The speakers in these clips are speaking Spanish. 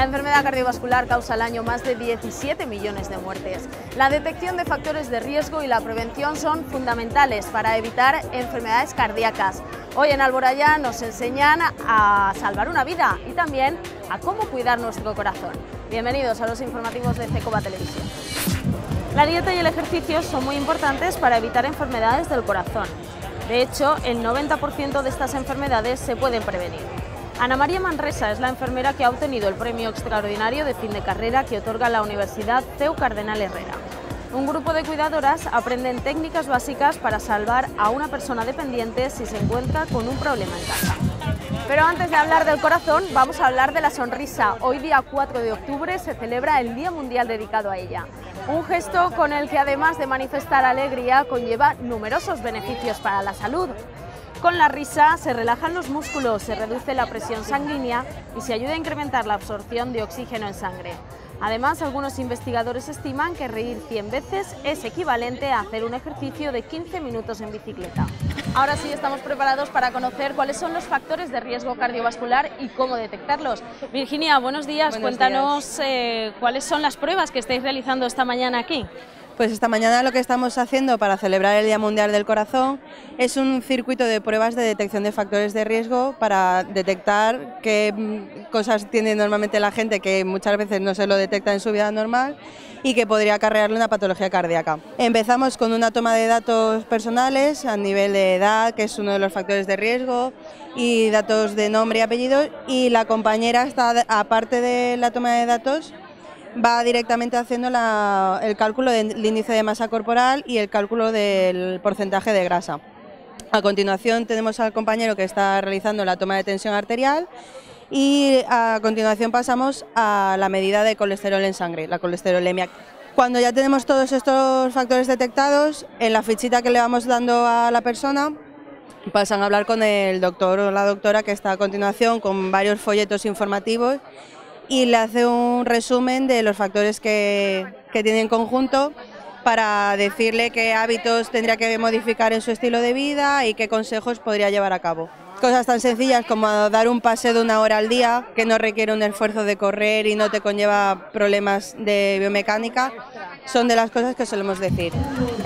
La enfermedad cardiovascular causa al año más de 17 millones de muertes. La detección de factores de riesgo y la prevención son fundamentales para evitar enfermedades cardíacas. Hoy en Alboraya nos enseñan a salvar una vida y también a cómo cuidar nuestro corazón. Bienvenidos a los informativos de CECOBA Televisión. La dieta y el ejercicio son muy importantes para evitar enfermedades del corazón. De hecho, el 90% de estas enfermedades se pueden prevenir. Ana María Manresa es la enfermera que ha obtenido el premio extraordinario de fin de carrera que otorga la Universidad CEU Cardenal Herrera. Un grupo de cuidadoras aprenden técnicas básicas para salvar a una persona dependiente si se encuentra con un problema en casa. Pero antes de hablar del corazón, vamos a hablar de la sonrisa. Hoy día 4 de octubre se celebra el Día Mundial dedicado a ella. Un gesto con el que además de manifestar alegría conlleva numerosos beneficios para la salud. Con la risa se relajan los músculos, se reduce la presión sanguínea y se ayuda a incrementar la absorción de oxígeno en sangre. Además, algunos investigadores estiman que reír 100 veces es equivalente a hacer un ejercicio de 15 minutos en bicicleta. Ahora sí estamos preparados para conocer cuáles son los factores de riesgo cardiovascular y cómo detectarlos. Virginia, buenos días. Buenos Cuéntanos eh, cuáles son las pruebas que estáis realizando esta mañana aquí. Pues esta mañana lo que estamos haciendo para celebrar el Día Mundial del Corazón es un circuito de pruebas de detección de factores de riesgo para detectar qué mm, cosas tiene normalmente la gente que muchas veces no se lo detecta en su vida normal y que podría acarrearle una patología cardíaca. Empezamos con una toma de datos personales a nivel de edad, que es uno de los factores de riesgo, y datos de nombre y apellido, y la compañera está, aparte de la toma de datos, va directamente haciendo el cálculo del índice de masa corporal y el cálculo del porcentaje de grasa. A continuación tenemos al compañero que está realizando la toma de tensión arterial y a continuación pasamos a la medida de colesterol en sangre, la colesterolemia. Cuando ya tenemos todos estos factores detectados, en la fichita que le vamos dando a la persona, pasan a hablar con el doctor o la doctora que está a continuación con varios folletos informativos y le hace un resumen de los factores que, que tiene en conjunto para decirle qué hábitos tendría que modificar en su estilo de vida y qué consejos podría llevar a cabo. Cosas tan sencillas como dar un paseo de una hora al día, que no requiere un esfuerzo de correr y no te conlleva problemas de biomecánica, son de las cosas que solemos decir.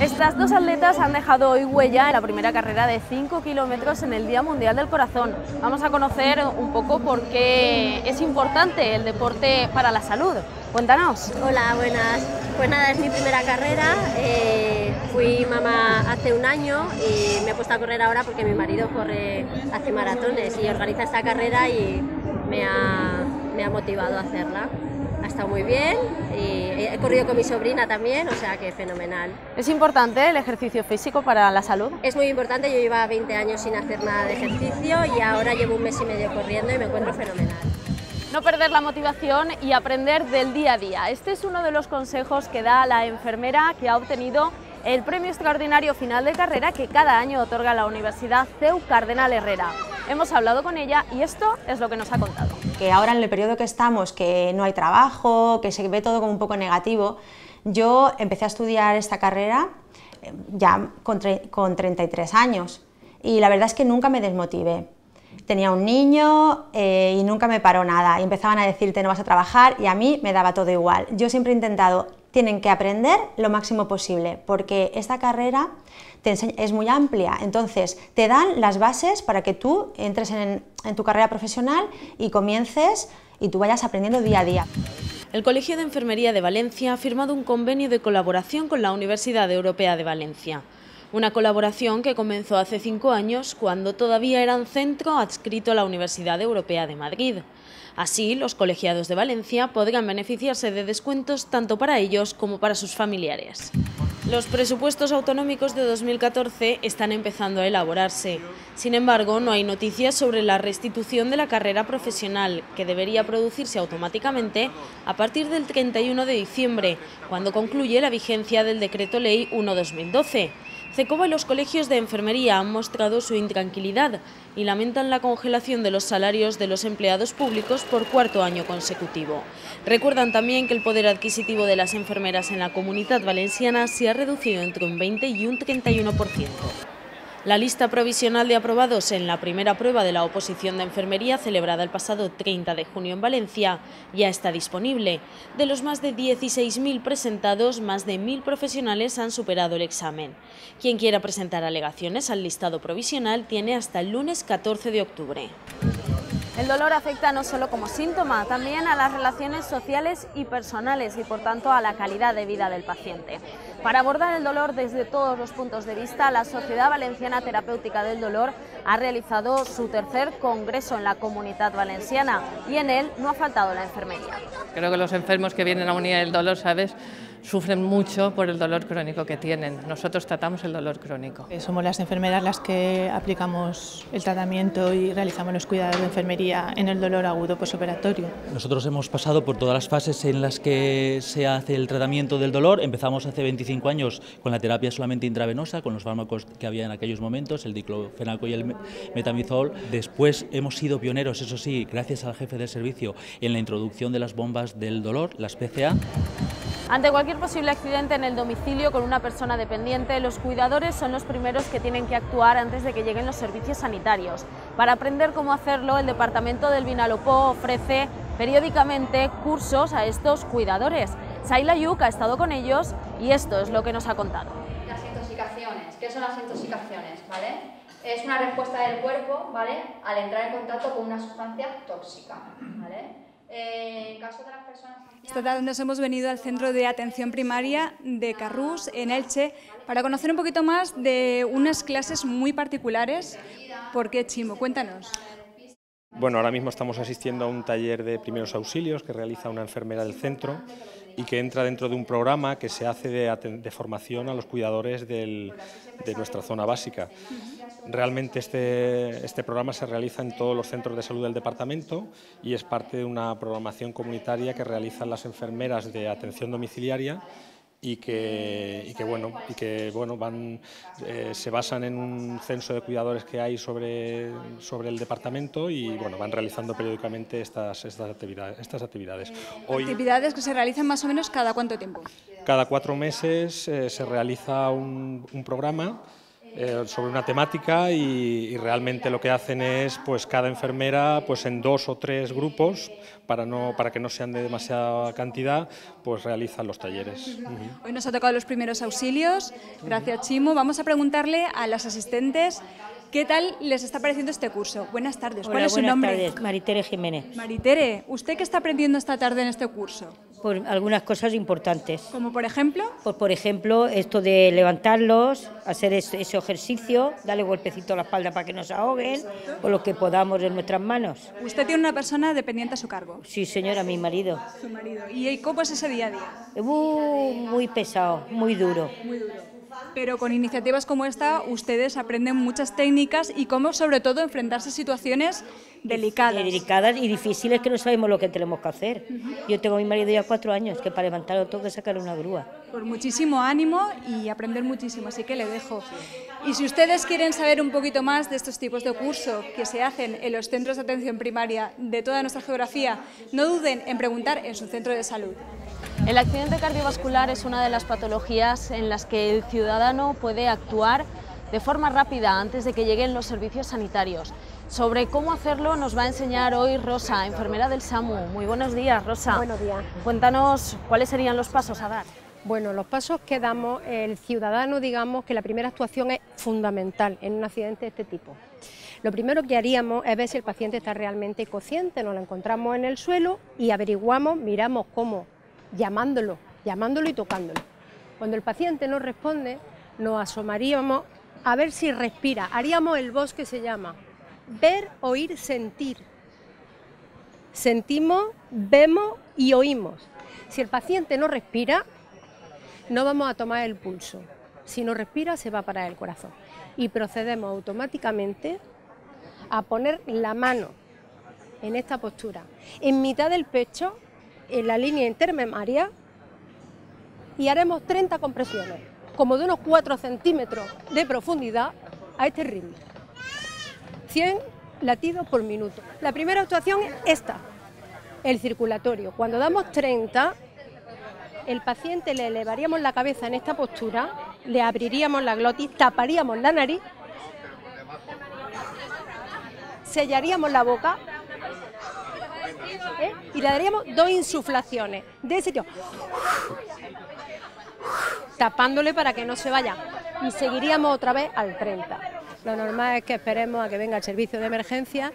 Estas dos atletas han dejado hoy huella en la primera carrera de 5 kilómetros en el Día Mundial del Corazón. Vamos a conocer un poco por qué es importante el deporte para la salud. Cuéntanos. Hola, buenas. Pues nada, es mi primera carrera. eh, fui mamá hace un año y me he puesto a correr ahora porque mi marido corre, hace maratones y organiza esta carrera y me ha, me ha motivado a hacerla. Ha estado muy bien y he corrido con mi sobrina también, o sea que fenomenal. ¿Es importante el ejercicio físico para la salud? Es muy importante, yo llevaba 20 años sin hacer nada de ejercicio y ahora llevo un mes y medio corriendo y me encuentro fenomenal. No perder la motivación y aprender del día a día. Este es uno de los consejos que da la enfermera que ha obtenido el premio extraordinario final de carrera que cada año otorga la Universidad CEU Cardenal Herrera. Hemos hablado con ella y esto es lo que nos ha contado. que ahora en el periodo que estamos, que no hay trabajo, que se ve todo como un poco negativo, yo empecé a estudiar esta carrera eh, ya con, con 33 años y la verdad es que nunca me desmotivé. Tenía un niño eh, y nunca me paró nada y empezaban a decirte no vas a trabajar y a mí me daba todo igual. Yo siempre he intentado, tienen que aprender lo máximo posible porque esta carrera es muy amplia, entonces te dan las bases para que tú entres en, en tu carrera profesional y comiences y tú vayas aprendiendo día a día. El Colegio de Enfermería de Valencia ha firmado un convenio de colaboración con la Universidad Europea de Valencia. Una colaboración que comenzó hace cinco años cuando todavía eran centro adscrito a la Universidad Europea de Madrid. Así, los colegiados de Valencia podrán beneficiarse de descuentos tanto para ellos como para sus familiares. Los presupuestos autonómicos de 2014 están empezando a elaborarse. Sin embargo, no hay noticias sobre la restitución de la carrera profesional, que debería producirse automáticamente a partir del 31 de diciembre, cuando concluye la vigencia del Decreto Ley 1-2012. CECOBA y los colegios de enfermería han mostrado su intranquilidad y lamentan la congelación de los salarios de los empleados públicos por cuarto año consecutivo. Recuerdan también que el poder adquisitivo de las enfermeras en la comunidad valenciana se ha reducido entre un 20 y un 31%. La lista provisional de aprobados en la primera prueba de la oposición de enfermería celebrada el pasado 30 de junio en Valencia ya está disponible. De los más de 16.000 presentados, más de 1.000 profesionales han superado el examen. Quien quiera presentar alegaciones al listado provisional tiene hasta el lunes 14 de octubre. El dolor afecta no solo como síntoma, también a las relaciones sociales y personales y por tanto a la calidad de vida del paciente. Para abordar el dolor desde todos los puntos de vista, la Sociedad Valenciana Terapéutica del Dolor ha realizado su tercer congreso en la comunidad valenciana y en él no ha faltado la enfermería. Creo que los enfermos que vienen a unir el dolor, ¿sabes? Sufren mucho por el dolor crónico que tienen. Nosotros tratamos el dolor crónico. Eh, somos las enfermeras las que aplicamos el tratamiento y realizamos los cuidados de enfermería en el dolor agudo posoperatorio. Nosotros hemos pasado por todas las fases en las que se hace el tratamiento del dolor. Empezamos hace 25 años con la terapia solamente intravenosa, con los fármacos que había en aquellos momentos, el diclofenaco y el metamizol. Después hemos sido pioneros, eso sí, gracias al jefe del servicio, en la introducción de las bombas del dolor, las PCA. Ante cualquier posible accidente en el domicilio con una persona dependiente, los cuidadores son los primeros que tienen que actuar antes de que lleguen los servicios sanitarios. Para aprender cómo hacerlo, el Departamento del Vinalopó ofrece periódicamente cursos a estos cuidadores. Saila Yuk ha estado con ellos y esto es lo que nos ha contado. Las intoxicaciones, ¿qué son las intoxicaciones? ¿Vale? Es una respuesta del cuerpo ¿vale? al entrar en contacto con una sustancia tóxica. ¿vale? Eh, Esta tarde nos hemos venido al Centro de Atención Primaria de Carrús, en Elche, para conocer un poquito más de unas clases muy particulares. ¿Por qué, Chimo? Cuéntanos. Bueno, ahora mismo estamos asistiendo a un taller de primeros auxilios que realiza una enfermera del centro y que entra dentro de un programa que se hace de, formación a los cuidadores de nuestra zona básica. Realmente este, este programa se realiza en todos los centros de salud del departamento y es parte de una programación comunitaria que realizan las enfermeras de atención domiciliaria y que, y que bueno y que bueno van eh, se basan en un censo de cuidadores que hay sobre, sobre el departamento y bueno van realizando periódicamente estas estas actividades estas actividades. Actividades que se realizan más o menos cada cuánto tiempo. cada cuatro meses eh, se realiza un, un programa eh, sobre una temática y, realmente lo que hacen es pues cada enfermera pues en dos o tres grupos para no para que no sean de demasiada cantidad pues realizan los talleres. Hoy nos ha tocado los primeros auxilios. Gracias Chimo. Vamos a preguntarle a las asistentes ¿Qué tal les está pareciendo este curso? Buenas tardes. ¿Cuál es su nombre? Tardes. Maritere Jiménez. Maritere, ¿usted qué está aprendiendo esta tarde en este curso? Por algunas cosas importantes. ¿Como por ejemplo? Pues por ejemplo, esto de levantarlos, hacer ese, ejercicio, darle golpecito a la espalda para que no se ahoguen, por lo que podamos en nuestras manos. ¿Usted tiene una persona dependiente a su cargo? Sí, señora, mi marido. Su marido. ¿Y cómo es ese día a día? Uh, muy pesado, muy duro. Muy duro. Pero con iniciativas como esta, ustedes aprenden muchas técnicas y cómo, sobre todo, enfrentarse a situaciones delicadas. Delicadas y difíciles que no sabemos lo que tenemos que hacer. Yo tengo a mi marido ya cuatro años, que para levantarlo tengo que sacar una grúa. Por muchísimo ánimo y aprender muchísimo, así que le dejo. Y si ustedes quieren saber un poquito más de estos tipos de curso que se hacen en los centros de atención primaria de toda nuestra geografía, no duden en preguntar en su centro de salud. El accidente cardiovascular es una de las patologías en las que el ciudadano puede actuar de forma rápida antes de que lleguen los servicios sanitarios. Sobre cómo hacerlo nos va a enseñar hoy Rosa, enfermera del SAMU. Muy buenos días, Rosa. Buenos días. Cuéntanos cuáles serían los pasos a dar. Bueno, los pasos que damos, el ciudadano, digamos que la primera actuación es fundamental en un accidente de este tipo. Lo primero que haríamos es ver si el paciente está realmente consciente, nos lo encontramos en el suelo y averiguamos, miramos cómo llamándolo, llamándolo y tocándolo. Cuando el paciente no responde, nos asomaríamos a ver si respira. Haríamos el voz que se llama ver, oír, sentir. Sentimos, vemos y oímos. Si el paciente no respira, no vamos a tomar el pulso. Si no respira, se va a parar el corazón. Y procedemos automáticamente a poner la mano en esta postura, en mitad del pecho, en la línea intermemaria y haremos 30 compresiones, como de unos 4 centímetros de profundidad a este ritmo. 100 latidos por minuto. La primera actuación es esta, el circulatorio. Cuando damos 30, el paciente le elevaríamos la cabeza en esta postura, le abriríamos la glotis, taparíamos la nariz sellaríamos la boca ¿eh? y le daríamos dos insuflaciones de ese tipo, tapándole para que no se vaya y seguiríamos otra vez al 30. Lo normal es que esperemos a que venga el servicio de emergencia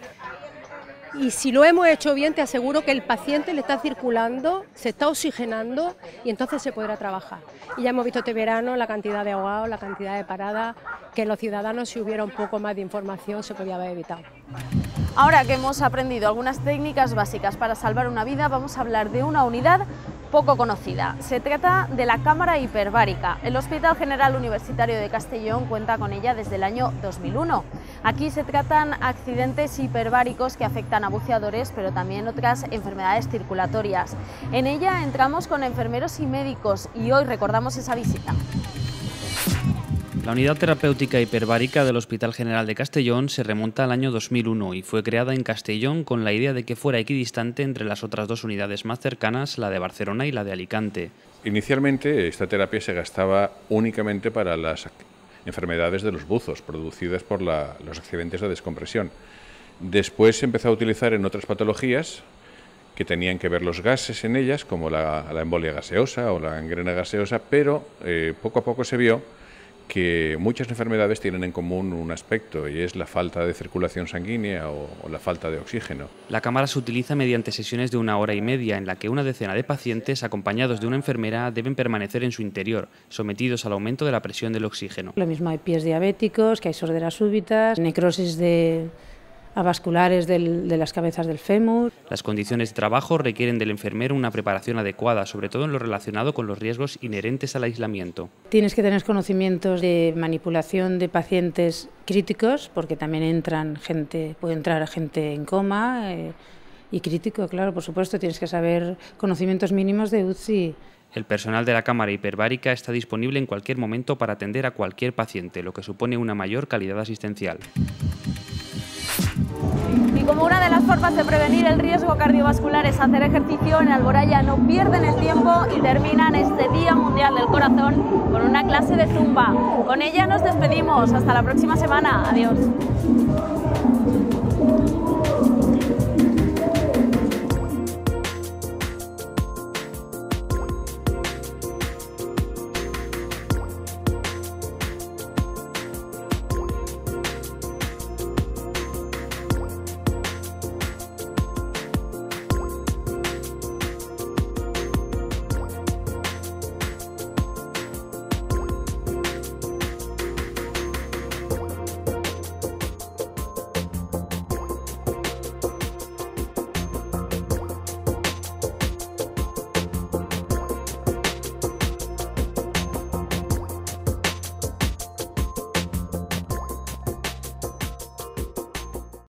y si lo hemos hecho bien, te aseguro que el paciente le está circulando, se está oxigenando y entonces se podrá trabajar. Y ya hemos visto este verano la cantidad de ahogados, la cantidad de paradas, que los ciudadanos, si hubiera un poco más de información, se podía haber evitado. Ahora que hemos aprendido algunas técnicas básicas para salvar una vida, vamos a hablar de una unidad poco conocida. Se trata de la cámara hiperbárica. El Hospital General Universitario de Castellón cuenta con ella desde el año 2001. Aquí se tratan accidentes hiperbáricos que afectan a buceadores, pero también otras enfermedades circulatorias. En ella entramos con enfermeros y médicos y hoy recordamos esa visita. La unidad terapéutica hiperbárica del Hospital General de Castellón se remonta al año 2001 y fue creada en Castellón con la idea de que fuera equidistante entre las otras dos unidades más cercanas, la de Barcelona y la de Alicante. Inicialmente esta terapia se gastaba únicamente para las enfermedades de los buzos producidas por los accidentes de descompresión. Después se empezó a utilizar en otras patologías que tenían que ver los gases en ellas, como la, embolia gaseosa o la gangrena gaseosa, pero eh, poco a poco se vio que muchas enfermedades tienen en común un aspecto y es la falta de circulación sanguínea o, la falta de oxígeno. La cámara se utiliza mediante sesiones de una hora y media en la que una decena de pacientes acompañados de una enfermera deben permanecer en su interior, sometidos al aumento de la presión del oxígeno. Lo mismo hay pies diabéticos, que hay sorderas súbitas, necrosis de avasculares del, de las cabezas del fémur. Las condiciones de trabajo requieren del enfermero una preparación adecuada, sobre todo en lo relacionado con los riesgos inherentes al aislamiento. Tienes que tener conocimientos de manipulación de pacientes críticos, porque también entran gente, puede entrar gente en coma eh, y crítico, claro, por supuesto, tienes que saber conocimientos mínimos de UCI. El personal de la cámara hiperbárica está disponible en cualquier momento para atender a cualquier paciente, lo que supone una mayor calidad asistencial. Una de las formas de prevenir el riesgo cardiovascular es hacer ejercicio, en Alboraya no pierden el tiempo y terminan este Día Mundial del Corazón con una clase de zumba. Con ella nos despedimos. Hasta la próxima semana. Adiós.